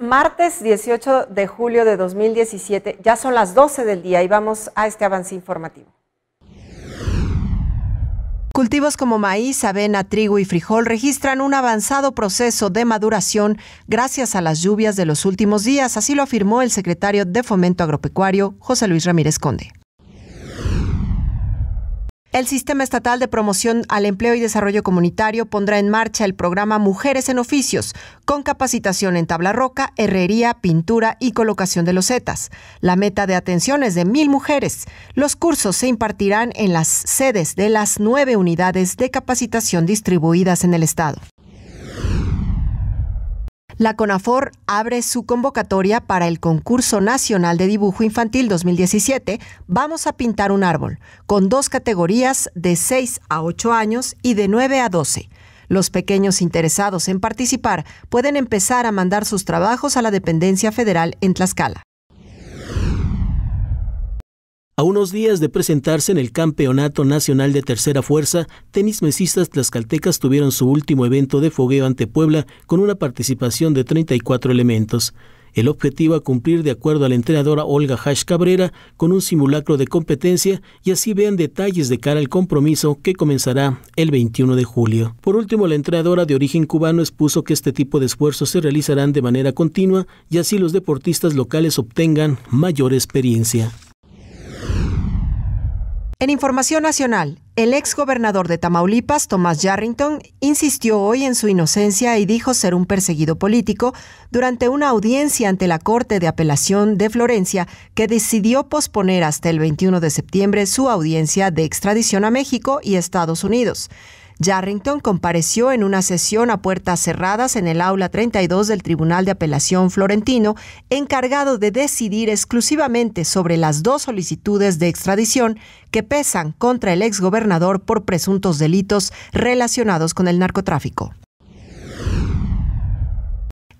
martes 18 de julio de 2017. Ya son las 12 del día y vamos a este avance informativo. Cultivos como maíz, avena, trigo y frijol registran un avanzado proceso de maduración gracias a las lluvias de los últimos días, así lo afirmó el secretario de Fomento Agropecuario, José Luis Ramírez Conde. El Sistema Estatal de Promoción al Empleo y Desarrollo Comunitario pondrá en marcha el programa Mujeres en Oficios, con capacitación en tabla roca, herrería, pintura y colocación de losetas. La meta de atención es de mil mujeres. Los cursos se impartirán en las sedes de las nueve unidades de capacitación distribuidas en el Estado. La CONAFOR abre su convocatoria para el Concurso Nacional de Dibujo Infantil 2017 Vamos a pintar un árbol, con dos categorías de 6 a 8 años y de 9 a 12. Los pequeños interesados en participar pueden empezar a mandar sus trabajos a la dependencia federal en Tlaxcala. A unos días de presentarse en el Campeonato Nacional de Tercera Fuerza, tenis mesistas tlaxcaltecas tuvieron su último evento de fogueo ante Puebla con una participación de 34 elementos. El objetivo a cumplir de acuerdo a la entrenadora Olga Hash Cabrera con un simulacro de competencia y así vean detalles de cara al compromiso que comenzará el 21 de julio. Por último, la entrenadora de origen cubano expuso que este tipo de esfuerzos se realizarán de manera continua y así los deportistas locales obtengan mayor experiencia. En información nacional, el ex gobernador de Tamaulipas, Thomas Yarrington, insistió hoy en su inocencia y dijo ser un perseguido político durante una audiencia ante la Corte de Apelación de Florencia que decidió posponer hasta el 21 de septiembre su audiencia de extradición a México y Estados Unidos. Yarrington compareció en una sesión a puertas cerradas en el aula 32 del Tribunal de Apelación Florentino, encargado de decidir exclusivamente sobre las dos solicitudes de extradición que pesan contra el exgobernador por presuntos delitos relacionados con el narcotráfico.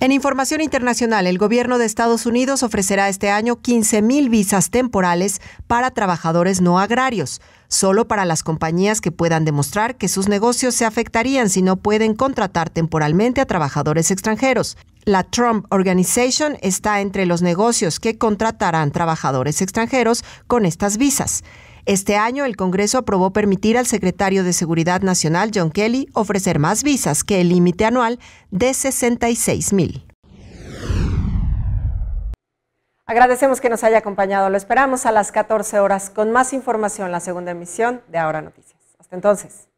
En información internacional, el gobierno de Estados Unidos ofrecerá este año 15.000 visas temporales para trabajadores no agrarios, solo para las compañías que puedan demostrar que sus negocios se afectarían si no pueden contratar temporalmente a trabajadores extranjeros. La Trump Organization está entre los negocios que contratarán trabajadores extranjeros con estas visas. Este año el Congreso aprobó permitir al secretario de Seguridad Nacional, John Kelly, ofrecer más visas que el límite anual de 66 mil. Agradecemos que nos haya acompañado. Lo esperamos a las 14 horas con más información, la segunda emisión de Ahora Noticias. Hasta entonces.